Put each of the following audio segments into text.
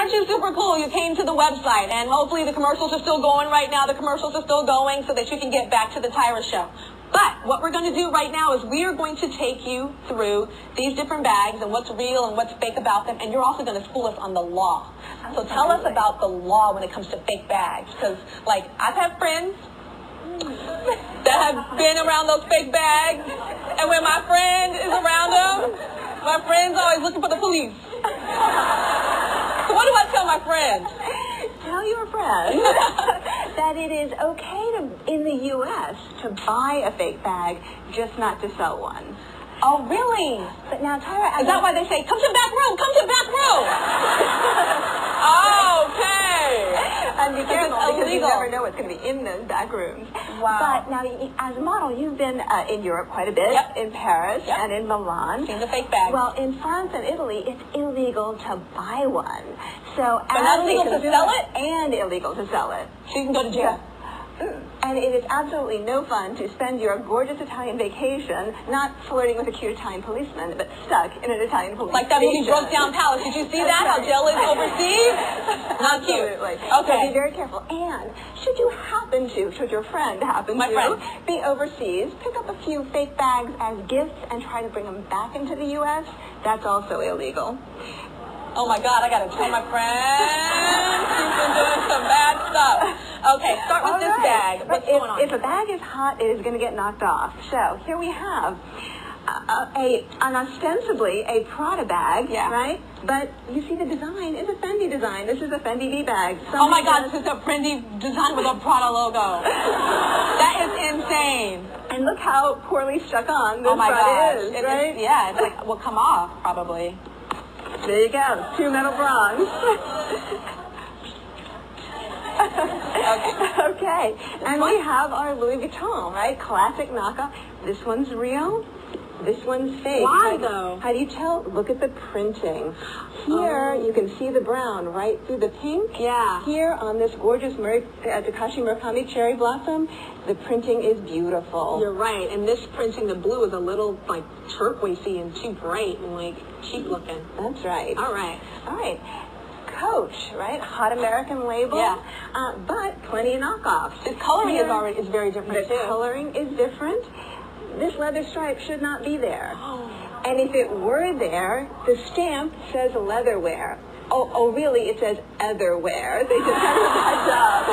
aren't you super cool? You came to the website, and hopefully the commercials are still going right now. The commercials are still going so that you can get back to the Tyra show. But what we're going to do right now is we are going to take you through these different bags and what's real and what's fake about them, and you're also going to school us on the law. So tell us about the law when it comes to fake bags, because like I've had friends that have been around those fake bags, and when my friend is around them, my friend's always looking for the police. Do I tell my friend? Tell your friend that it is okay to, in the U.S. to buy a fake bag, just not to sell one. Oh, really? But now, Tyra, Is that why they say, come to the back row, come to the back row? okay. And be careful it's because you never know what's going to be in those back rooms. Wow. But now, as a model, you've been uh, in Europe quite a bit, Yep. in Paris Yep. and in Milan. Seen the fake bag. Well, in France and Italy, it's illegal to buy one. So, But not illegal to sell it? and illegal to sell it. so you can go to jail. And it is absolutely no fun to spend your gorgeous Italian vacation not flirting with a cute Italian policeman, but stuck in an Italian police Like that movie. Broke Down Palace. Did you see that? How is overseas? Not cute. Okay. So be very careful. And should you happen to, should your friend happen My to friend. be overseas, pick up a few fake bags as gifts and try to bring them back into the U.S., that's also illegal. Oh my God, I gotta tell my friend. She's been doing some bad stuff. Okay, start with All this right. bag. But What's if, going on? If a bag is hot, it is going to get knocked off. So here we have a, a an ostensibly a Prada bag, Yeah. right? But you see the design is a Fendi design. This is a Fendi B bag. Oh my God, this is a Fendi design with a Prada logo. That is insane. And look how poorly stuck on oh this Oh my Prada gosh. is, It- right? it's- yeah, it's like, will come off probably. There you go. Two metal bronze. Okay. okay. And we have our Louis Vuitton, right? Classic knockoff. This one's real. This one's fake. Why, How- though? How do you tell? Look at the printing. Here, Oh. you can see the brown right through the pink. Yeah. Here on this gorgeous Mur- uh, Takashi Murakami cherry blossom, the printing is beautiful. You're right. And this printing, the blue is a little like turquoisey and too bright and like cheap looking. That's right. All right. All right. Coach, right? Hot American label. Yeah. Uh, but plenty of knockoffs. The coloring is already is very different The too. coloring is different. This leather stripe should not be there. Oh. And if it were there, the stamp says leatherwear. Oh, oh, really? It says otherwear. They just a bad job.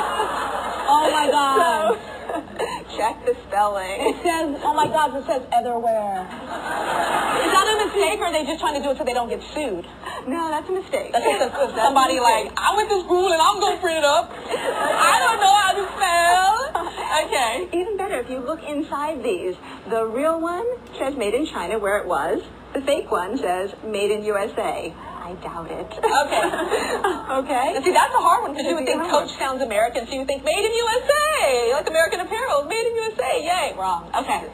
Oh my God. So, check the spelling. It says, oh my God, it says otherwear. Is that a mistake or are they just trying to do it so they don't get sued? No, that's a mistake. That's just a somebody like, I went to school and I'm going to print it up. I don't know how to spell. Okay. Even better, if you look inside these, the real one says made in China where it was. The fake one says made in USA. I doubt it. Okay. okay? And see, that's a hard one because you would think Coach sounds American, so you think made in USA, like American Apparel, made in USA. Yay, wrong. Okay.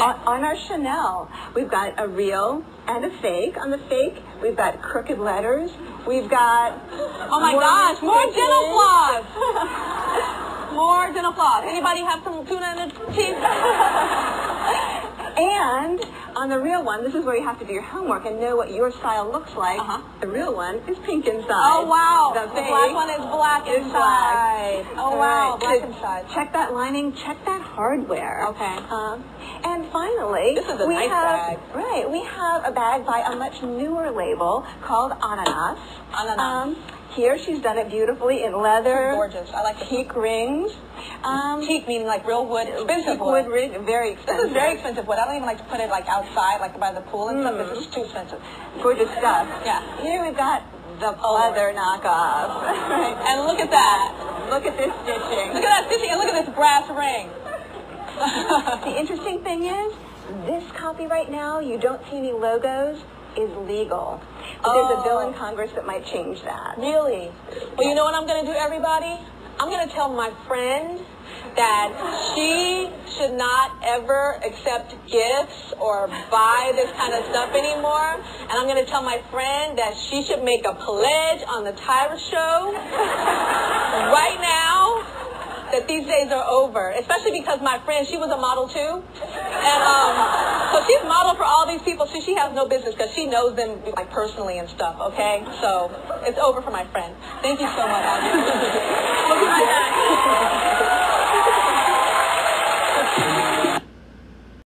On, on our Chanel, we've got a real and a fake. On the fake, we've got crooked letters. We've got Oh my gosh, more dental floss. More dental floss. Anybody have some tuna and teeth? And on the real one, this is where you have to do your homework and know what your style looks like. Uh-huh. The real one is pink inside. Oh wow, The, the black one is black is inside. black. Oh wow, right. black So inside. Check that lining. Check that hardware. Okay. Um, and finally, This is a we nice have bag. right. We have a bag by a much newer label called Ananas. Ananas. Um, here she's done it beautifully in leather. Gorgeous. I like the teak rings. Um, Teak meaning like real wood, expensive teak wood. wood ring, very This expensive. is very expensive wood. I don't even like to put it like outside, like by the pool and stuff. Mm. This is too expensive. gorgeous stuff. Yeah. Here we've got the Oh, leather knockoff. right. And look at that. Look at this stitching. Look at that stitching and look at this brass ring. The interesting thing is, this copy right now, you don't see any logos, is legal. But there's a bill in Oh. Congress that might change that. Really? Well, you know what I'm going to do, everybody? I'm going to tell my friend that she should not ever accept gifts or buy this kind of stuff anymore. And I'm going to tell my friend that she should make a pledge on the Tyra show right now that these days are over. Especially because my friend, she was a model too. And um, so she's modeled for all these people, She she has no business because she knows them like personally and stuff, okay? So it's over for my friend. Thank you so much.